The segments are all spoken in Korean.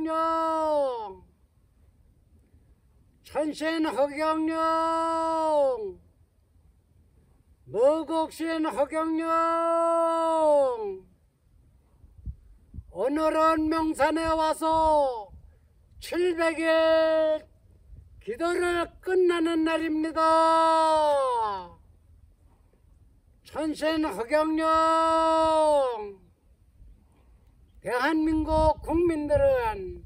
허경영 천신 허경영 무국신 허경영 오늘은 명산에 와서 700일 기도를 끝나는 날입니다. 천신 허경영 대한민국 국민들은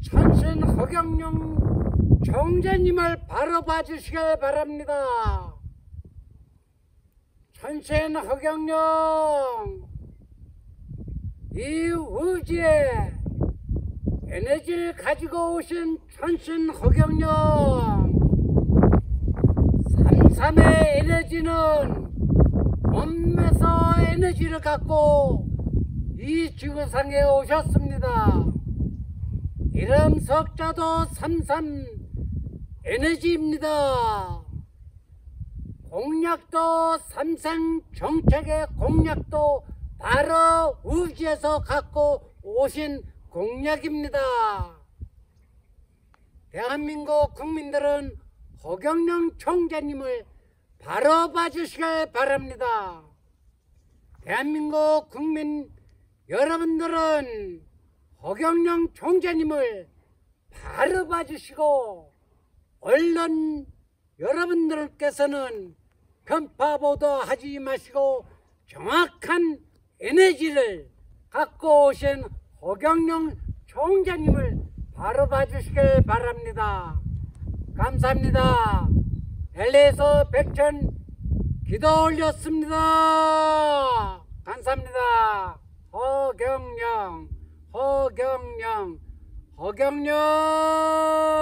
천신 허경영 총재님을 바로 봐주시길 바랍니다. 천신 허경영 이 의지에 에너지를 가지고 오신 천신 허경영 삼삼의 에너지는 몸에서 에너지를 갖고 이 지구상에 오셨습니다. 이름 석자도 삼삼 에너지입니다. 공약도 삼성 정책의 공약도 바로 의지에서 갖고 오신 공약입니다. 대한민국 국민들은 허경영 총재님을 바로 봐주시길 바랍니다. 대한민국 국민 여러분들은 허경영 총재님을 바로 봐주시고 언론 여러분들께서는 편파보도 하지 마시고 정확한 에너지를 갖고 오신 허경영 총장님을 바로 봐주시길 바랍니다. 감사합니다. 엘리에서 백천 기도 올렸습니다. 감사합니다. 허경영, 허경영, 허경영.